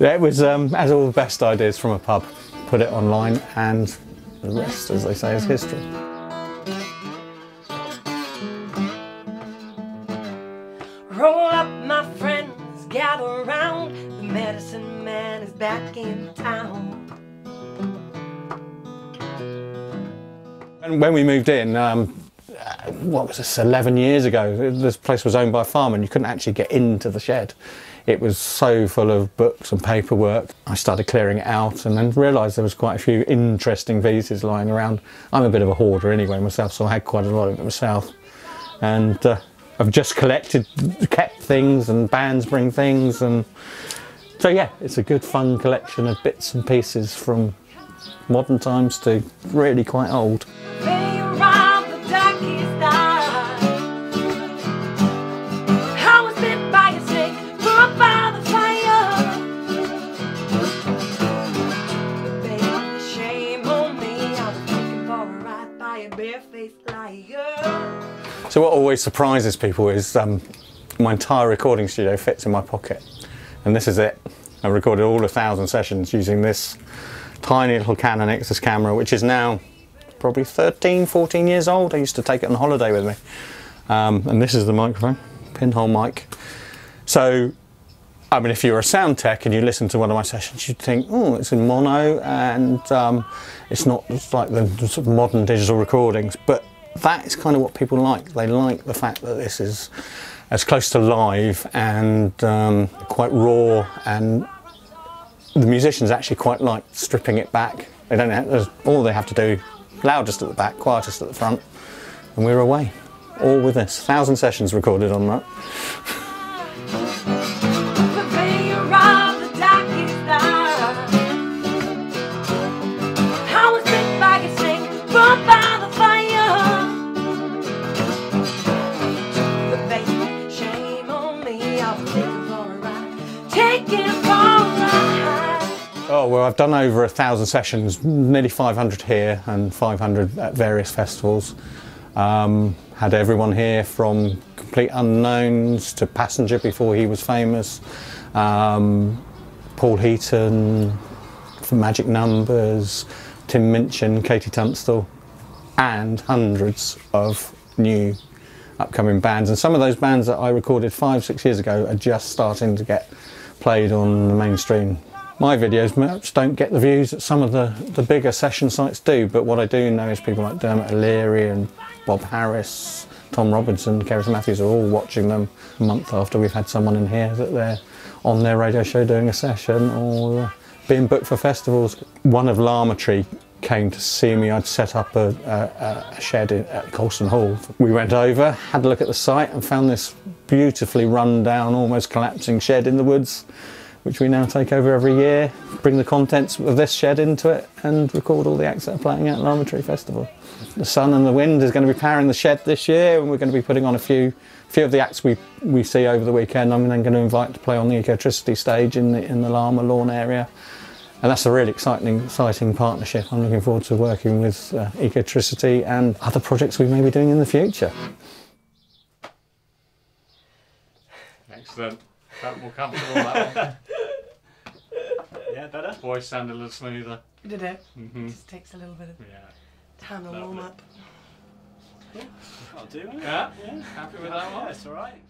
Yeah, it was, um, as all the best ideas from a pub, put it online and the rest, as they say, is history. Roll up, my friends, gather round. The medicine man is back in town. And when we moved in, um, what was this, 11 years ago, this place was owned by a farmer and you couldn't actually get into the shed. It was so full of books and paperwork. I started clearing it out and then realised there was quite a few interesting pieces lying around. I'm a bit of a hoarder anyway myself, so I had quite a lot of it myself. And uh, I've just collected, kept things and bands bring things and so yeah, it's a good fun collection of bits and pieces from modern times to really quite old. So what always surprises people is um, my entire recording studio fits in my pocket, and this is it. I recorded all a thousand sessions using this tiny little Canon IXUS camera, which is now probably 13, 14 years old. I used to take it on holiday with me. Um, and this is the microphone, pinhole mic. So, I mean, if you're a sound tech and you listen to one of my sessions, you'd think, oh, it's in mono and um, it's not it's like the, the sort of modern digital recordings. But that is kind of what people like. They like the fact that this is as close to live and um, quite raw and the musicians actually quite like stripping it back. They don't have, all they have to do, loudest at the back, quietest at the front, and we're away. All with this. Thousand sessions recorded on that. Oh, well, I've done over a thousand sessions, nearly 500 here and 500 at various festivals. Um, had everyone here from complete unknowns to Passenger before he was famous, um, Paul Heaton Magic Numbers, Tim Minchin, KT Tunstall, and hundreds of new upcoming bands. And some of those bands that I recorded five, six years ago are just starting to get played on the mainstream. My videos much don't get the views that some of the, the bigger session sites do, but what I do know is people like Dermot O'Leary and Bob Harris, Tom Robinson, Cerys Matthews are all watching them a month after we've had someone in here that they're on their radio show doing a session or uh, being booked for festivals. One of Larmer Tree came to see me. I'd set up a, a, a shed in, at Colston Hall. We went over, had a look at the site, and found this beautifully run down, almost collapsing shed in the woods, which we now take over every year, bring the contents of this shed into it, and record all the acts that are playing at Larmer Tree Festival. The sun and the wind is going to be powering the shed this year, and we're going to be putting on a few few of the acts we, we see over the weekend. I'm then going to invite to play on the Ecotricity stage in the, in the Larmer Lawn area. And that's a really exciting, exciting partnership. I'm looking forward to working with uh, Ecotricity and other projects we may be doing in the future. Excellent. Felt more comfortable that one. Yeah, better. Voice sounded a little smoother. Did it? Mm -hmm. Just takes a little bit of Yeah. time to warm Lovely. up. I'll do it. Yeah. Happy with that one? Yeah, it's all right.